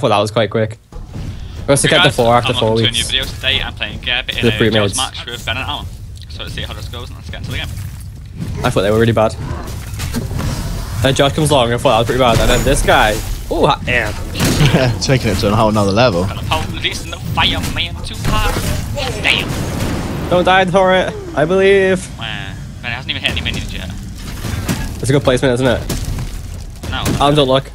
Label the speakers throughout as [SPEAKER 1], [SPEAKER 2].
[SPEAKER 1] thought that was quite quick. We also kept the four after four weeks.
[SPEAKER 2] to a new video today. I'm playing Geb in
[SPEAKER 1] The
[SPEAKER 2] a
[SPEAKER 1] pre-mades.
[SPEAKER 2] Joust match with Ben and Alan. So let's see how this goes and let's get into the game.
[SPEAKER 1] I thought they were really bad. Then Josh comes along and I thought that was pretty bad. And then this guy. Oh, hot damn.
[SPEAKER 3] Taking it to a whole nother level.
[SPEAKER 2] Got a police and the fireman too hard. Damn.
[SPEAKER 1] Don't die for it. I believe.
[SPEAKER 2] Man, Ben hasn't even hit any minions yet.
[SPEAKER 1] It's a good placement, isn't it?
[SPEAKER 2] No.
[SPEAKER 1] Alan, don't look.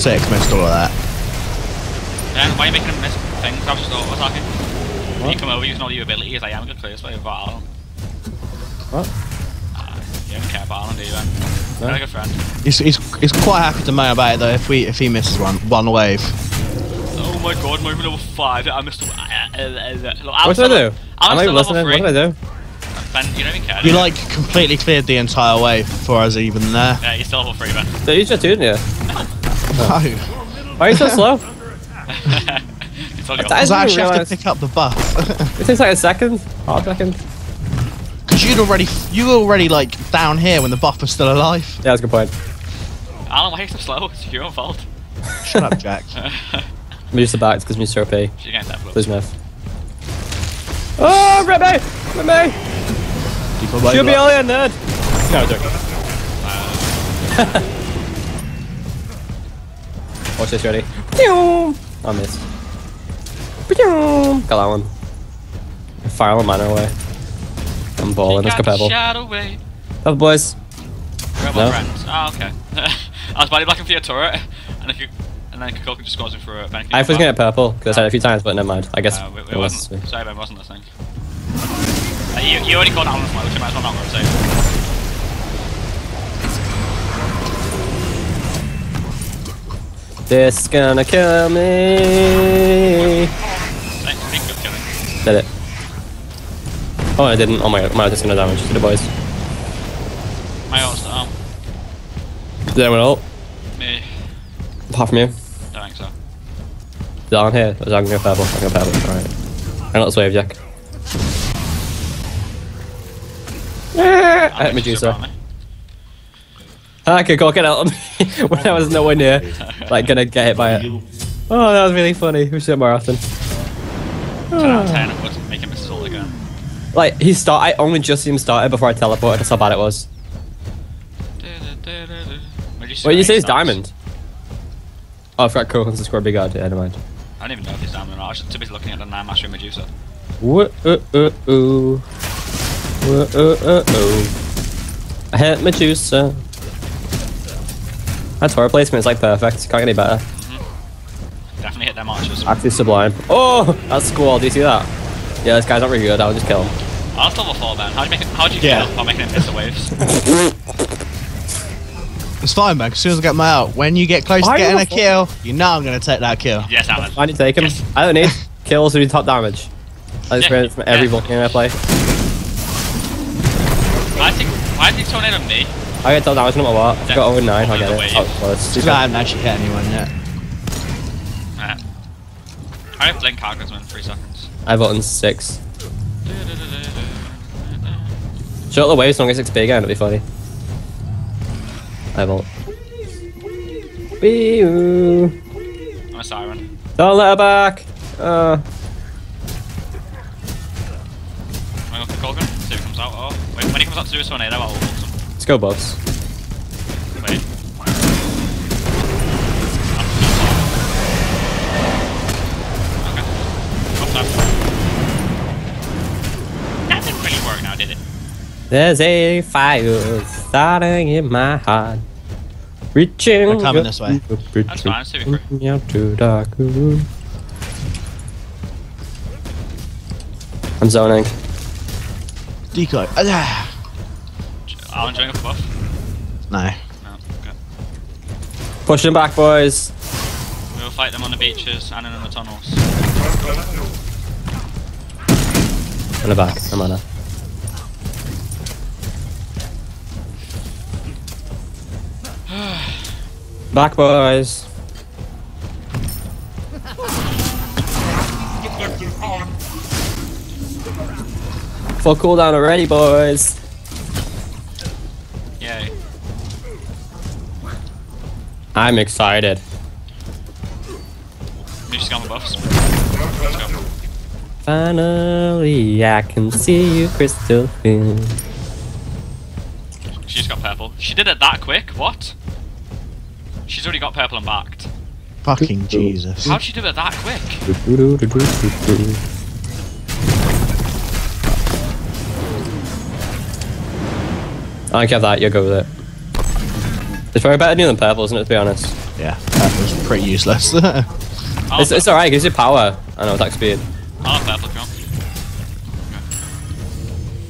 [SPEAKER 3] Six missed all of that.
[SPEAKER 2] Ben, why are you making him miss things? I was just auto attacking. You come over using all your abilities. I am going to clear this way with Alan.
[SPEAKER 1] What?
[SPEAKER 2] Uh, you don't care about Alan, do you, Ben?
[SPEAKER 1] No.
[SPEAKER 2] You're a good friend.
[SPEAKER 3] He's, he's, he's quite happy to moan about it though if we if he misses one one wave.
[SPEAKER 2] Oh my god, moving level 5. I missed. Uh, uh, uh, look,
[SPEAKER 1] What did I do?
[SPEAKER 2] I'm
[SPEAKER 1] I'm not
[SPEAKER 2] still level
[SPEAKER 1] listening.
[SPEAKER 2] 3.
[SPEAKER 1] What did I do?
[SPEAKER 2] Ben, you don't even care.
[SPEAKER 3] You like completely cleared the entire wave before I was even there.
[SPEAKER 2] Yeah, you're still level 3, Ben.
[SPEAKER 1] So you just didn't you?
[SPEAKER 3] No.
[SPEAKER 1] Why are you so slow?
[SPEAKER 2] it's all
[SPEAKER 1] I
[SPEAKER 3] I actually have to pick up the buff.
[SPEAKER 1] It takes like a second. Oh, Half a second.
[SPEAKER 3] Because you'd already you were already like down here when the buff was still alive.
[SPEAKER 1] Yeah, that's a good point.
[SPEAKER 2] Alan, why are you so slow? It's your own fault.
[SPEAKER 3] Shut up, Jack.
[SPEAKER 1] I'm used to back because Mr. OP.
[SPEAKER 2] She's getting that blow.
[SPEAKER 1] Blue Smith. Oh, Remy! Remy! Shoot me alien, nerd! No, joking. Watch this, ready? I missed. Pew! Got that one. Fire on mana away. I'm balling, let's go
[SPEAKER 2] Got the
[SPEAKER 1] Pebble.
[SPEAKER 2] Shadow
[SPEAKER 1] Pebble boys.
[SPEAKER 2] We're
[SPEAKER 1] No.
[SPEAKER 2] friends. Ah, okay. I was body blocking for your turret, and if you, and then Kakoka just goes in for a Ben. can you
[SPEAKER 1] I was gonna get purple because I said it a few times, but never mind. I guess
[SPEAKER 2] Uh, it,
[SPEAKER 1] it
[SPEAKER 2] it
[SPEAKER 1] was.
[SPEAKER 2] wasn't. Sorry, Ben wasn't listening. Uh, you, you already called Alan slow, so you might as well not rotate.
[SPEAKER 1] This gonna kill me.
[SPEAKER 2] Pretty good killing.
[SPEAKER 1] Did it. Oh, I didn't. Oh my god, my just gonna damage to the boys.
[SPEAKER 2] My ult's arm.
[SPEAKER 1] Did anyone ult?
[SPEAKER 2] Me.
[SPEAKER 1] Apart from you?
[SPEAKER 2] Don't think so.
[SPEAKER 1] Down on here? I'm gonna go purple? I'm gonna purple. Alright. I'm not wave jack. I hit Medusa. Ah, okay, go get out of me when I was nowhere near, like gonna get hit by it. Oh, that was really funny. We should do it more often.
[SPEAKER 2] 10 out of 10, it would make him miss his ult again.
[SPEAKER 1] Like he start, I only just see him started before I teleported. That's how bad it was. Wait, you say he's diamond? Oh, I forgot Cohen's the square big god. Yeah, never mind.
[SPEAKER 2] I don't even know if he's diamond or not. I was just too busy looking at the nine master Medusa.
[SPEAKER 1] Woo uh uh ooh. Woo uh uh ooh. I hit Medusa. That tower placement is like perfect. Can't get any better. Mm-hmm.
[SPEAKER 2] Definitely hit them archers.
[SPEAKER 1] Actually sublime. Oh, that's cool. Do you see that? Yeah, this guy's not really good. I'll just kill him.
[SPEAKER 2] I was level 4 man. How'd you make it? How'd you
[SPEAKER 3] Yeah.
[SPEAKER 2] kill while making him miss the waves?
[SPEAKER 3] It's fine, man. As soon as I get my out, when you get close
[SPEAKER 1] Why
[SPEAKER 3] to getting a
[SPEAKER 1] a-
[SPEAKER 3] kill, you know I'm gonna take that kill.
[SPEAKER 2] yes, Alan.
[SPEAKER 1] Why did you take him?
[SPEAKER 2] Yes.
[SPEAKER 1] I don't need kills to do top damage. I just
[SPEAKER 2] Yeah,
[SPEAKER 1] read it from every
[SPEAKER 2] yeah.
[SPEAKER 1] book game I play.
[SPEAKER 2] Why think? Why did he turn it on me?
[SPEAKER 1] I get top damage no matter what. I got over 9, I'll get it.
[SPEAKER 2] the
[SPEAKER 1] Oh, well, it's
[SPEAKER 3] Because I haven't actually hit anyone yet.
[SPEAKER 2] Nah. I have blink cargoes in three seconds.
[SPEAKER 1] I vote in 6. Shut the wave so it gets 6 big again, it'll be funny. I vote. Wee-oo.
[SPEAKER 2] I'm a siren.
[SPEAKER 1] Don't let her back. Uh,
[SPEAKER 2] I'm gonna go for Colgan. See if he comes out. Oh, wait, when he comes out to do his tornado, I'll ult him.
[SPEAKER 1] let's go, Bubs.
[SPEAKER 2] Wait. Okay. Up top. That didn't really work now, did it?
[SPEAKER 1] There's a fire starting in my heart. Reaching.
[SPEAKER 3] They're coming this way.
[SPEAKER 2] That's fine, it's super
[SPEAKER 1] Reaching out to dark. I'm zoning.
[SPEAKER 3] Decoy. Ah,
[SPEAKER 2] I'll enjoy a buff.
[SPEAKER 3] No.
[SPEAKER 2] No, okay.
[SPEAKER 1] Pushing back, boys.
[SPEAKER 2] We will fight them on the beaches and in the tunnels.
[SPEAKER 1] On the back. I'm on uh. it. Back, boys. Full cooldown already, boys. I'm excited.
[SPEAKER 2] You just got on buffs.
[SPEAKER 1] Finally, I can see you crystal clear.
[SPEAKER 2] She just got purple. She did it that quick? What? She's already got purple and backed.
[SPEAKER 3] Fucking Jesus.
[SPEAKER 2] How'd she do it that quick?
[SPEAKER 1] I don't care that, you'll go with it. It's probably better new than purple, isn't it, to be honest?
[SPEAKER 3] Yeah, that was pretty useless.
[SPEAKER 2] Oh,
[SPEAKER 1] It's, it's alright, it gives you power. I know, attack speed.
[SPEAKER 2] I'll have purple,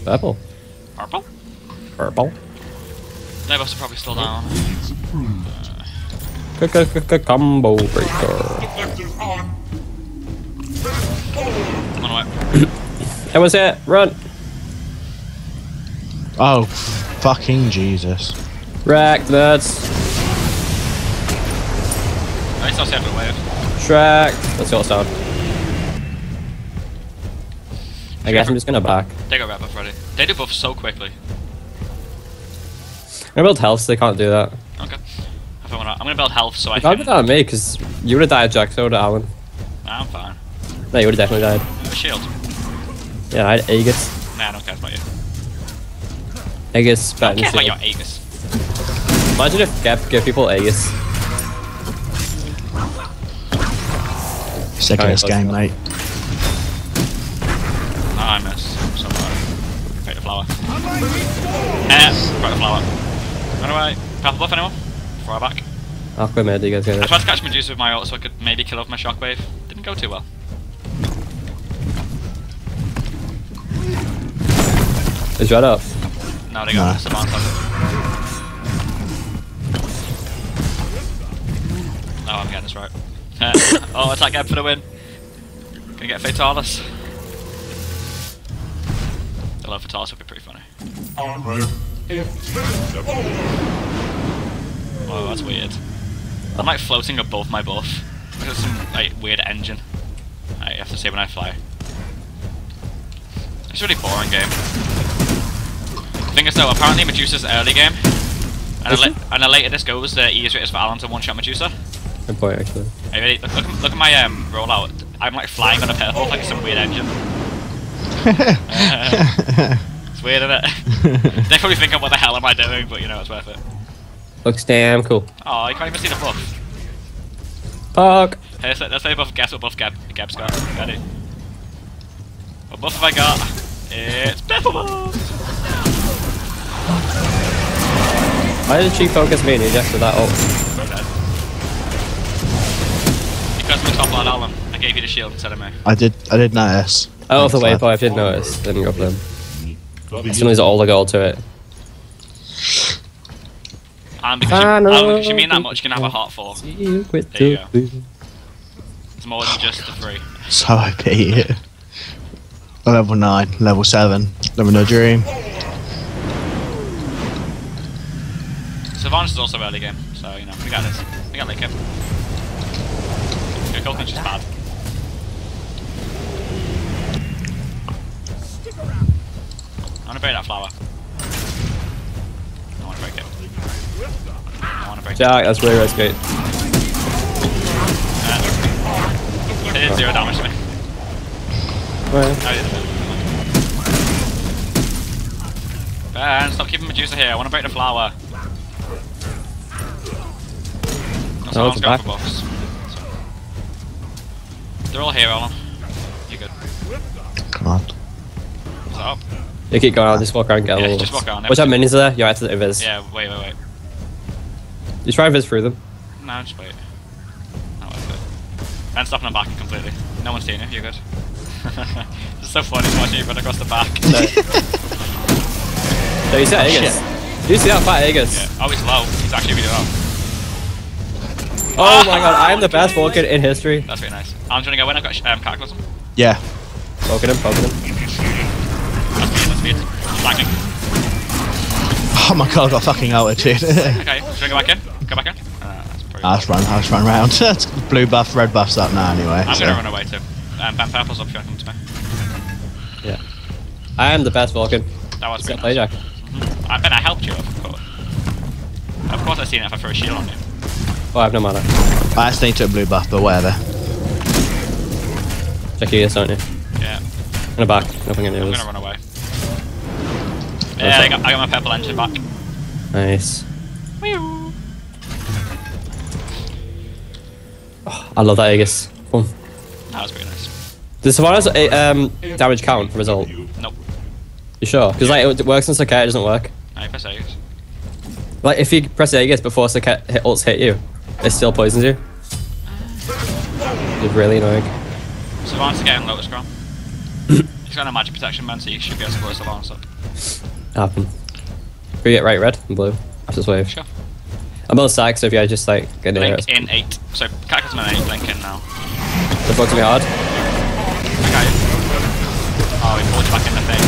[SPEAKER 1] Purple.
[SPEAKER 2] Purple?
[SPEAKER 1] Purple.
[SPEAKER 2] Their buffs are probably still down.
[SPEAKER 1] Combo breaker.
[SPEAKER 2] On the way.
[SPEAKER 1] That was it. Run.
[SPEAKER 3] oh, fucking Jesus.
[SPEAKER 1] Wreck nuts.
[SPEAKER 2] I still have to wave.
[SPEAKER 1] Shrek. Let's go sound. I guess I'm just gonna back.
[SPEAKER 2] They got wrap up ready. They do buff so quickly.
[SPEAKER 1] I'm gonna build health so they can't do that.
[SPEAKER 2] Okay. If I wanna, I'm gonna build health so I
[SPEAKER 1] can't
[SPEAKER 2] can.
[SPEAKER 1] do that on me, because you would have died, Jack, so would Alan.
[SPEAKER 2] Nah, I'm fine.
[SPEAKER 1] No, you would have definitely died.
[SPEAKER 2] A shield.
[SPEAKER 1] Yeah, I had Aegis.
[SPEAKER 2] Nah, I don't care about you.
[SPEAKER 1] Aegis
[SPEAKER 2] I don't care about your Aegis.
[SPEAKER 1] Imagine if Geb give people Aegis.
[SPEAKER 3] Sick of
[SPEAKER 1] Alright,
[SPEAKER 3] this
[SPEAKER 1] let's
[SPEAKER 3] game,
[SPEAKER 1] go.
[SPEAKER 3] mate.
[SPEAKER 2] Ah, I miss. I'm so. Break the flower. Eh, break the flower. Run away. Purple buff anyone? Before I back.
[SPEAKER 1] I'll quit mid, you guys get
[SPEAKER 2] I
[SPEAKER 1] it.
[SPEAKER 2] tried to catch Medusa with my ult so I could maybe kill off my shockwave. Didn't go too well.
[SPEAKER 1] Is Red up?
[SPEAKER 2] No, they got
[SPEAKER 3] Nah.
[SPEAKER 2] this Oh, I'm getting this right. Eh, oh, attack Ebb for the win. Gonna get Fatalis. The love Fatalis would be pretty funny. Oh, that's weird. I'm like floating above my buff. Look at some like weird engine. I have to say when I fly. It's a really boring game. The thing is though, apparently Medusa's early game. And,
[SPEAKER 1] Is
[SPEAKER 2] the and the later this goes, the E is rated for Alan to one shot Medusa.
[SPEAKER 1] Good point, actually.
[SPEAKER 2] Hey, ready? Look, look, at- look at my um, rollout. I'm like flying on a purple like some weird engine. It's weird, isn't it? they probably think, what the hell am I doing? But you know, it's worth it.
[SPEAKER 1] Looks damn cool.
[SPEAKER 2] Oh, you can't even see the buff.
[SPEAKER 1] Fuck.
[SPEAKER 2] Hey, let's, let's say buff. Guess what buff Geb, Geb's got. Ready? What buff have I got? It's purple buff.
[SPEAKER 1] Why did she focus me and you just with that ult?
[SPEAKER 2] We're dead. Because we top line Alan, I gave you the shield instead of me.
[SPEAKER 3] I did. I did notice.
[SPEAKER 1] I off the
[SPEAKER 3] Thanks,
[SPEAKER 1] waypoint. I didn't notice. Didn't go for them. As soon as all the goal to it.
[SPEAKER 2] And because
[SPEAKER 1] I
[SPEAKER 2] you,
[SPEAKER 1] know
[SPEAKER 2] Alan, because you mean that much, you can have a heart four. There you go. It's more than just the three.
[SPEAKER 3] So OP. level 9, level 7, level a dream.
[SPEAKER 2] Savage is also early game, so you know, we got this. We got late Good goal is bad. I wanna break that flower. I wanna break it. I wanna break
[SPEAKER 1] Jack, that's really risky.
[SPEAKER 2] it. Uh, it did zero damage to me.
[SPEAKER 1] Right.
[SPEAKER 2] I did a bit. Ben, stop keeping Medusa here. I want to break the flower. No,
[SPEAKER 1] it's
[SPEAKER 2] going
[SPEAKER 1] back.
[SPEAKER 2] for buffs. They're all here, Alan. You're good?
[SPEAKER 3] Come on.
[SPEAKER 2] What's up?
[SPEAKER 1] You keep going, I'll just walk around and get a
[SPEAKER 2] Yeah,
[SPEAKER 1] little.
[SPEAKER 2] just walk around,
[SPEAKER 1] Watch out, minis are there. You're have to Viz.
[SPEAKER 2] Yeah, wait, wait, wait.
[SPEAKER 1] You try and Viz through them.
[SPEAKER 2] No, just wait. Not worth it. Ben, stopping and back completely. No one's seen you. You're good. it's so funny watching you run across the back.
[SPEAKER 1] No, you see that
[SPEAKER 3] Oh,
[SPEAKER 1] Aegis? Do you see that fat Aegis?
[SPEAKER 2] yeah. Oh, he's low. He's actually really low.
[SPEAKER 1] Oh my god, I am the best Vulcan in history.
[SPEAKER 2] That's really nice. I'm trying to go in. I've got sh- um, Cataclysm.
[SPEAKER 3] Yeah.
[SPEAKER 1] Poking him, poking him.
[SPEAKER 2] That's speed, that's speed. Flanking.
[SPEAKER 3] Oh my god, I got fucking altitude.
[SPEAKER 2] Okay, should I go back in? Go back in? Uh, that's
[SPEAKER 3] I'll just run, I'll just run around. Blue buff, red buff's up now anyway.
[SPEAKER 2] I'm
[SPEAKER 3] so.
[SPEAKER 2] gonna run away too. Um, Ben Purple's up if you want to come to me.
[SPEAKER 1] Yeah. I am the best Vulcan.
[SPEAKER 2] That was
[SPEAKER 1] Set
[SPEAKER 2] pretty
[SPEAKER 1] play,
[SPEAKER 2] nice.
[SPEAKER 1] Jack.
[SPEAKER 2] I, ben, I helped you, of course. Of course I seen it if I throw a shield on you.
[SPEAKER 1] Oh, I have no mana.
[SPEAKER 3] I accidentally took blue buff, but whatever.
[SPEAKER 1] Check you, don't you?
[SPEAKER 2] Yeah.
[SPEAKER 1] In the back. Nothing in the
[SPEAKER 2] I'm
[SPEAKER 1] others.
[SPEAKER 2] gonna run away. Yeah, I got, I got my purple engine back.
[SPEAKER 1] Nice. Oh, I love that Aegis. Fun.
[SPEAKER 2] That was pretty nice.
[SPEAKER 1] Does Sylvanus uh, um, damage count from his ult?
[SPEAKER 2] Nope.
[SPEAKER 1] You sure? Because like it works in Serqet, it doesn't work.
[SPEAKER 2] I press Aegis.
[SPEAKER 1] Like if you press Aegis before Serqet hit, ults hit you, it still poisons you. It's really annoying.
[SPEAKER 2] Sylvanus getting Lotus Crown. He's got no magic protection, man, so you should be able to blow Sylvanus up.
[SPEAKER 1] Happen. Can we get right red and blue? That's this wave.
[SPEAKER 2] Sure.
[SPEAKER 1] I'm on side, so if you guys just like get near
[SPEAKER 2] Blink
[SPEAKER 1] it,
[SPEAKER 2] in 8. So, Cataclysm in 8, blink in now.
[SPEAKER 1] the fuck's me hard.
[SPEAKER 2] Okay. Oh, he pulled you back in the thing.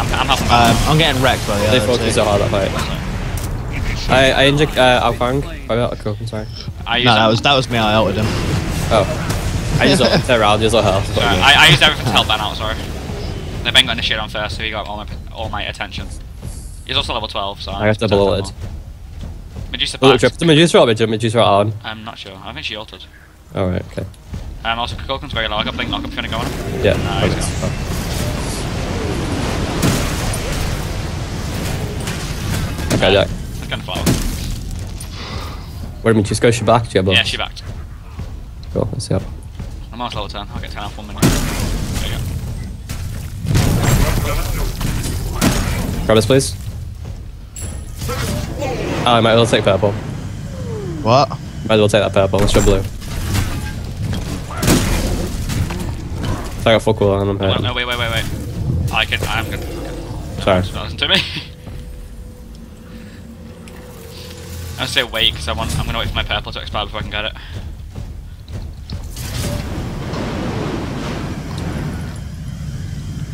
[SPEAKER 2] I'm, I'm helping
[SPEAKER 3] Um. I'm getting wrecked by the
[SPEAKER 1] They
[SPEAKER 3] other
[SPEAKER 1] fucked me
[SPEAKER 3] two.
[SPEAKER 1] so hard that fight. I I injured uh, Alfang. Oh, not cool, I'm sorry.
[SPEAKER 2] I use
[SPEAKER 3] No, that was that was me. I ulted him.
[SPEAKER 1] Oh. I just ult around, use all health.
[SPEAKER 2] sorry, I, I used everything to help Ben out, sorry. The Ben got initiated on first, so he got all my, all my attention. He's also level 12, so
[SPEAKER 1] I got double ulted.
[SPEAKER 2] Medusa
[SPEAKER 1] Oh,
[SPEAKER 2] back.
[SPEAKER 1] trip to Medusa or Medusa Medusa or Alan?
[SPEAKER 2] I'm not sure. I think she ulted.
[SPEAKER 1] Alright, okay.
[SPEAKER 2] Um, also, Kokon's very low. I got Blink Knock up if you want to go on.
[SPEAKER 1] Yeah.
[SPEAKER 2] Nice.
[SPEAKER 1] okay. Okay, Jack.
[SPEAKER 2] Let's go in flower.
[SPEAKER 1] Where did Medusa go? She back? She got
[SPEAKER 2] Yeah,
[SPEAKER 1] buffed?
[SPEAKER 2] she backed.
[SPEAKER 1] Cool, let's see how.
[SPEAKER 2] I'm almost level 10. I'll get 10 off one minute. There you go.
[SPEAKER 1] Grab us, please. Oh, I might as well take purple.
[SPEAKER 3] What?
[SPEAKER 1] Might as well take that purple. Let's try blue. So I got full cooldown on
[SPEAKER 2] Oh,
[SPEAKER 1] him.
[SPEAKER 2] no, wait, wait, wait, wait. I can, I'm good.
[SPEAKER 1] Sorry.
[SPEAKER 2] Listen to me. I say wait because I want. I'm gonna wait for my purple to expire before I can get it.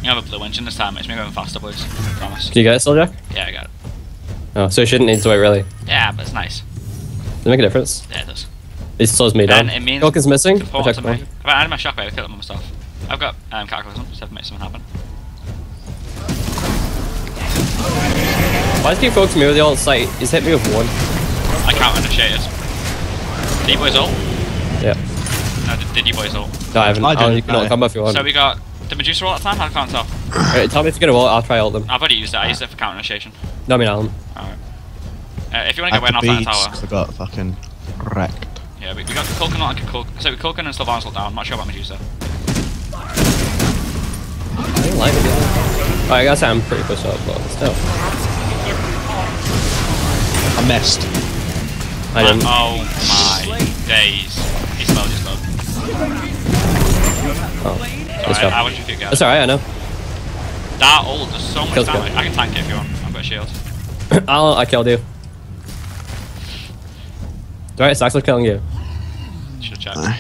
[SPEAKER 2] You have a blue engine this time. It's me going faster, boys. Promise.
[SPEAKER 1] Can you get it still, Jack?
[SPEAKER 2] Yeah, I got it.
[SPEAKER 1] Oh, so you shouldn't need to wait, really.
[SPEAKER 2] Yeah, but it's nice.
[SPEAKER 1] Does it make a difference?
[SPEAKER 2] Yeah, it does.
[SPEAKER 1] It slows me down.
[SPEAKER 2] And it means-
[SPEAKER 1] Falcon's missing.
[SPEAKER 2] It's important
[SPEAKER 1] Check
[SPEAKER 2] to me.
[SPEAKER 1] one.
[SPEAKER 2] If I had my shockwave, I kill them myself. I've got um, cataclysm, so if I make something happen.
[SPEAKER 1] Why does he focusing me with the old like, he's hit me with one.
[SPEAKER 2] I counter initiators. Did you boys all?
[SPEAKER 1] Yeah.
[SPEAKER 2] No, did, did you boys all?
[SPEAKER 1] No, I haven't.
[SPEAKER 3] I
[SPEAKER 1] I
[SPEAKER 3] didn't,
[SPEAKER 1] you can
[SPEAKER 3] no.
[SPEAKER 1] ult combo if you want.
[SPEAKER 2] So we got the Medusa ult that time? I can't tell.
[SPEAKER 1] Alright, tell me if you're gonna ult, I'll try ult them.
[SPEAKER 2] I've already used it. I used it for counter initiation.
[SPEAKER 1] No, I mean Alan.
[SPEAKER 2] Alright. Uh, if you wanna get
[SPEAKER 3] have
[SPEAKER 2] away
[SPEAKER 3] the
[SPEAKER 2] off that
[SPEAKER 3] beads
[SPEAKER 2] tower.
[SPEAKER 3] 'cause I got fucking wrecked.
[SPEAKER 2] Yeah, we, we got Kulkan and Kulkan. So we Kulkan and Sylvanus ult down. I'm not sure about Medusa.
[SPEAKER 1] I don't like it. Alright, I gotta say I'm pretty pushed up, but still.
[SPEAKER 3] I missed.
[SPEAKER 1] I didn't.
[SPEAKER 2] Oh my days. He slowed, he slowed.
[SPEAKER 1] Oh. Let's go.
[SPEAKER 2] I, I wish you could get
[SPEAKER 1] That's alright, I know.
[SPEAKER 2] That ult does so much
[SPEAKER 1] Kills
[SPEAKER 2] damage.
[SPEAKER 1] good.
[SPEAKER 2] I can tank it if you want. I've got a shield.
[SPEAKER 1] I'll, I killed you. Alright, it's actually killing you.
[SPEAKER 2] Should check.
[SPEAKER 3] Aye.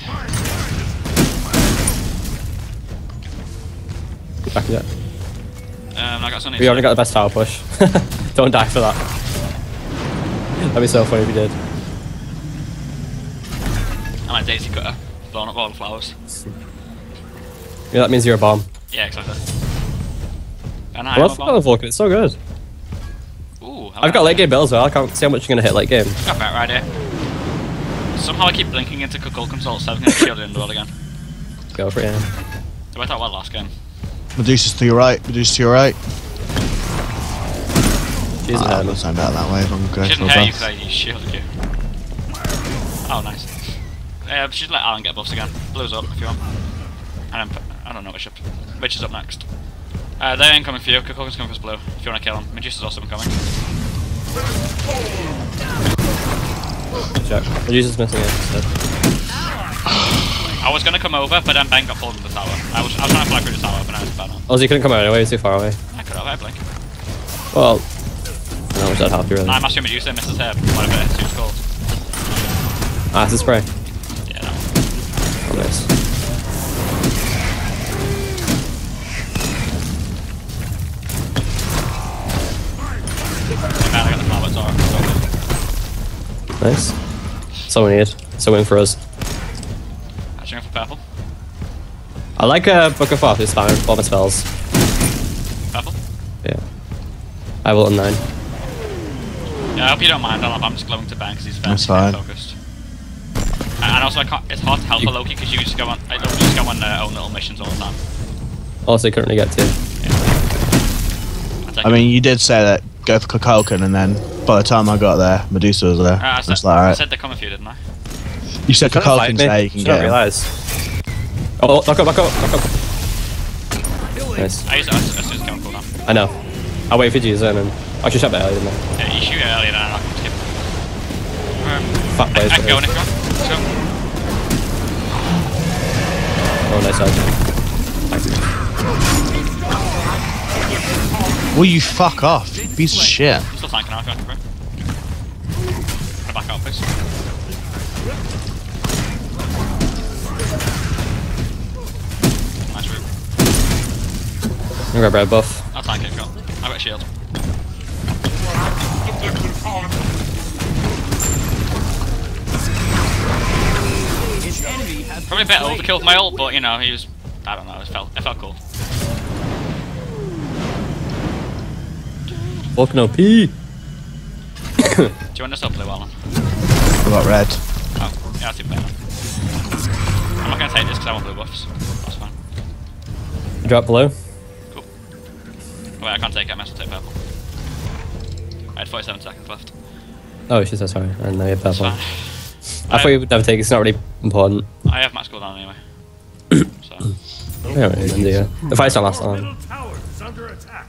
[SPEAKER 1] Back to that.
[SPEAKER 2] Um, I got something.
[SPEAKER 1] We already got the best tower push. Don't die for that. That'd be so funny if you did.
[SPEAKER 2] I'm like Daisy Cutter. Blowing up all the flowers.
[SPEAKER 1] Yeah, that means you're a bomb.
[SPEAKER 2] Yeah, exactly. And I
[SPEAKER 1] Well,
[SPEAKER 2] am
[SPEAKER 1] that's
[SPEAKER 2] a
[SPEAKER 1] not
[SPEAKER 2] bomb.
[SPEAKER 1] Vulcan, it's so good.
[SPEAKER 2] Ooh, I
[SPEAKER 1] I've got
[SPEAKER 2] like
[SPEAKER 1] late game build as well, I can't see how much you're gonna hit late game.
[SPEAKER 2] Got a better idea. Somehow I keep blinking into Kukulkan Salt 7 and shielded in the world again.
[SPEAKER 1] Go for it, yeah.
[SPEAKER 2] I thought well last game.
[SPEAKER 3] Medusa's to your right. Medusa's to your right.
[SPEAKER 1] She's uh,
[SPEAKER 3] I'm not sound out that way. if I'm
[SPEAKER 2] She
[SPEAKER 3] going
[SPEAKER 2] didn't
[SPEAKER 3] for
[SPEAKER 2] hear you
[SPEAKER 3] buff.
[SPEAKER 2] because I shielded you. Oh, nice. Yeah, she'd let Alan get buffs again. Blue's up if you want. And then, I don't know which up. Which is up next. Uh, they're incoming for you. Kukulkan's coming for blue if you want to kill him. Medusa's also incoming.
[SPEAKER 1] check. Medusa's missing it instead.
[SPEAKER 2] I was going to come over, but then Ben got pulled in the tower. I was, I was trying to fly through the tower, but I it's Ben on.
[SPEAKER 1] Oh, so you couldn't come out anyway, he's too far away.
[SPEAKER 2] I could have, I blink.
[SPEAKER 1] Well, I don't know which that'd help you really.
[SPEAKER 2] I'm actually Medusa, misses her. Whatever it is, who's called.
[SPEAKER 1] Ah, it's a spray.
[SPEAKER 2] So
[SPEAKER 1] we need. So win for us.
[SPEAKER 2] Actually, going for purple.
[SPEAKER 1] I like uh, Book of Thoth, it's fine. All my spells.
[SPEAKER 2] Purple.
[SPEAKER 1] Yeah. I will on 9.
[SPEAKER 2] Yeah, I hope you don't mind. I don't know if I'm just glowing to Ben because he's very
[SPEAKER 3] That's fine.
[SPEAKER 2] focused. Also I can't, it's hard to help
[SPEAKER 1] You-
[SPEAKER 2] a Loki because you just go on, I don't just go on their own little missions all the time.
[SPEAKER 1] Also, couldn't really get to.
[SPEAKER 2] I,
[SPEAKER 3] I mean, you did say that go for Kukulkan, and then by the time I got there, Medusa was there.
[SPEAKER 2] Uh, I,
[SPEAKER 3] I
[SPEAKER 2] said,
[SPEAKER 3] was like,
[SPEAKER 2] I
[SPEAKER 3] alright.
[SPEAKER 2] said they're coming for you, didn't I?
[SPEAKER 3] You said
[SPEAKER 1] Trying to fight
[SPEAKER 3] Kukulkan's there, you can
[SPEAKER 1] Just
[SPEAKER 3] get
[SPEAKER 1] don't realise. Oh, back up, back up, back up. Nice.
[SPEAKER 2] I used it as, as soon as it came.
[SPEAKER 1] I know. I'll wait for you and then I should shot better earlier than that.
[SPEAKER 2] Yeah, you shoot it earlier than I can skip. Um,
[SPEAKER 1] Fat
[SPEAKER 2] I. I can go in if you want. Let's go.
[SPEAKER 1] Oh, nice side.
[SPEAKER 3] Will you fuck off, you piece of shit?
[SPEAKER 2] I'm still tanking out if you bro. Gonna back out, please. Nice route.
[SPEAKER 1] I'm gonna grab red buff.
[SPEAKER 2] I'll tank it if you want. I've got shield. Probably a bit overkill for my ult, but you know, he was. I don't know, it felt, it felt cool.
[SPEAKER 1] Fucking OP.
[SPEAKER 2] Do you want this up blue, Alan?
[SPEAKER 3] I got red.
[SPEAKER 2] Oh, yeah, that's even better. I'm not gonna take this because I want blue buffs. That's fine.
[SPEAKER 1] Drop below.
[SPEAKER 2] Cool. Oh, Wait, I can't take it, I must take purple. I had 47 seconds left.
[SPEAKER 1] Oh, she's so sorry. I didn't know you're
[SPEAKER 2] It's
[SPEAKER 1] purple.
[SPEAKER 2] Fine.
[SPEAKER 1] I thought you would never take it. It's not really important.
[SPEAKER 2] I have max cooldown anyway. so,
[SPEAKER 1] Yeah, really, then do you? The fight's not last long.
[SPEAKER 4] tower is under attack.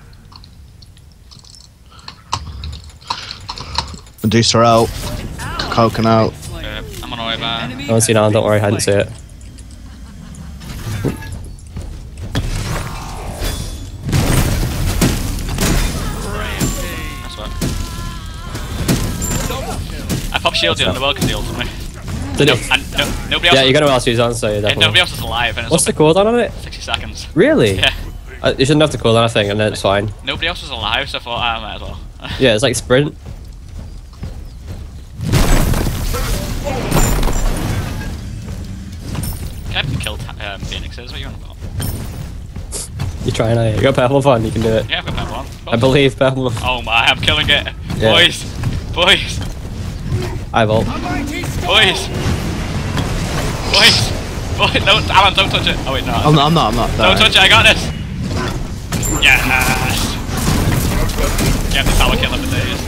[SPEAKER 3] Medusa out. Kukulkan out.
[SPEAKER 2] uh, I'm on my way back.
[SPEAKER 1] I don't see now. Don't worry, I didn't see it.
[SPEAKER 2] Shields in the world because he ulted me.
[SPEAKER 1] Did
[SPEAKER 2] No,
[SPEAKER 1] it?
[SPEAKER 2] and no, nobody else.
[SPEAKER 1] Yeah, you're gonna ask who's on, so you're
[SPEAKER 2] yeah,
[SPEAKER 1] definitely.
[SPEAKER 2] nobody else is alive, and
[SPEAKER 1] What's the cooldown on it?
[SPEAKER 2] 60 seconds.
[SPEAKER 1] Really?
[SPEAKER 2] Yeah,
[SPEAKER 1] Uh, you shouldn't have to cooldown, I think, and then it's fine.
[SPEAKER 2] nobody else was alive, so I thought I might as well.
[SPEAKER 1] Yeah, it's like sprint.
[SPEAKER 2] Can I kill um, Phoenixes? What are you on about?
[SPEAKER 1] You're trying out. You got purple fun, you can do it.
[SPEAKER 2] Yeah, I've got purple on.
[SPEAKER 1] I believe purple.
[SPEAKER 2] Oh my, I'm killing it.
[SPEAKER 1] Yeah.
[SPEAKER 2] Boys, boys,
[SPEAKER 1] I vote.
[SPEAKER 2] boys, boys, boys. No, Alan, don't touch it. Oh wait, no.
[SPEAKER 3] I'm not, I'm not, I'm not.
[SPEAKER 2] Don't touch it, I got this! Yes! Get the tower kill of the days.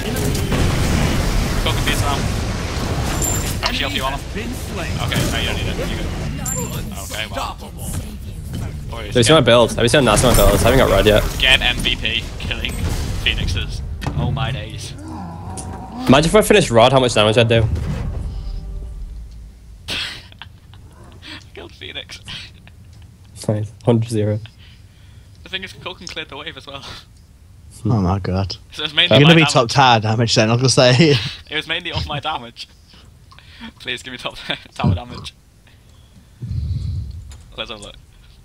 [SPEAKER 2] Go confuse now. Grab a shield for you, Alan. Okay, no, you don't need it. You good. Okay, well. Boys,
[SPEAKER 1] Have you seen my
[SPEAKER 2] get,
[SPEAKER 1] build? Have you seen that's my build? I haven't got red yet.
[SPEAKER 2] get MVP killing phoenixes. Oh my days.
[SPEAKER 1] Imagine if I finished Rod, how much damage I'd do.
[SPEAKER 2] I Killed Phoenix.
[SPEAKER 1] Nice. 100 0.
[SPEAKER 2] The thing is, Culkin cleared the wave as well.
[SPEAKER 3] Oh my god.
[SPEAKER 2] So it was mainly
[SPEAKER 3] You're
[SPEAKER 2] my
[SPEAKER 3] gonna be
[SPEAKER 2] damage.
[SPEAKER 3] top tier damage then, I was gonna say.
[SPEAKER 2] It was mainly off my damage. Please give me top tower damage. Let's have a look.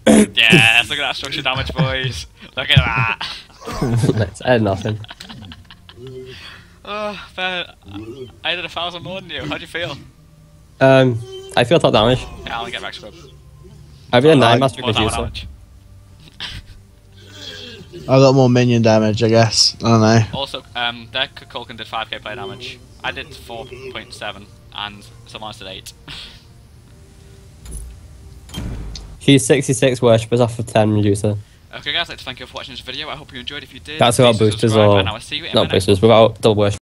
[SPEAKER 2] yes, look at that structure damage, boys. Look at that.
[SPEAKER 1] nice. I had nothing.
[SPEAKER 2] Oh, Ben, I did a thousand more than you. How'd you feel?
[SPEAKER 1] Um, I feel top damage.
[SPEAKER 2] Yeah, I'll get back scrub.
[SPEAKER 1] I've been a 9
[SPEAKER 3] like
[SPEAKER 1] master
[SPEAKER 2] More tower
[SPEAKER 1] Medusa.
[SPEAKER 2] damage.
[SPEAKER 3] I got more minion damage, I guess. I don't know.
[SPEAKER 2] Also, um, their Culkin did 5k play damage. I did 4.7, and someone else did 8.
[SPEAKER 1] He's 66 worshippers off of 10 Medusa.
[SPEAKER 2] Okay, guys, I'd like to thank you for watching this video. I hope you enjoyed. If you did,
[SPEAKER 1] That's without boosters or.
[SPEAKER 2] and I will see you in
[SPEAKER 1] not boosters, without double worship.